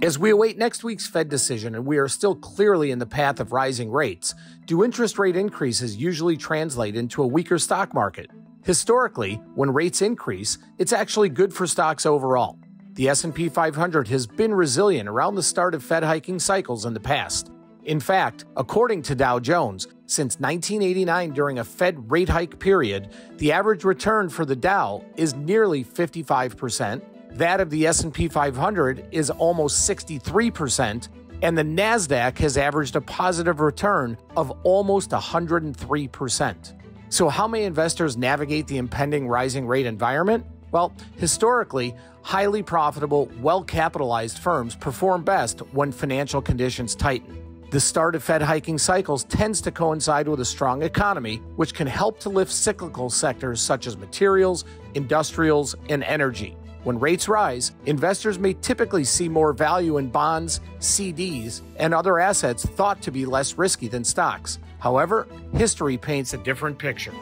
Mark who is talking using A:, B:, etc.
A: As we await next week's Fed decision and we are still clearly in the path of rising rates, do interest rate increases usually translate into a weaker stock market? Historically, when rates increase, it's actually good for stocks overall. The S&P 500 has been resilient around the start of Fed hiking cycles in the past. In fact, according to Dow Jones, since 1989 during a Fed rate hike period, the average return for the Dow is nearly 55%, that of the S&P 500 is almost 63%, and the Nasdaq has averaged a positive return of almost 103%. So how may investors navigate the impending rising rate environment? Well, historically, highly profitable, well capitalized firms perform best when financial conditions tighten. The start of Fed hiking cycles tends to coincide with a strong economy, which can help to lift cyclical sectors such as materials, industrials, and energy. When rates rise, investors may typically see more value in bonds, CDs, and other assets thought to be less risky than stocks. However, history paints a different picture.